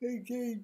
perché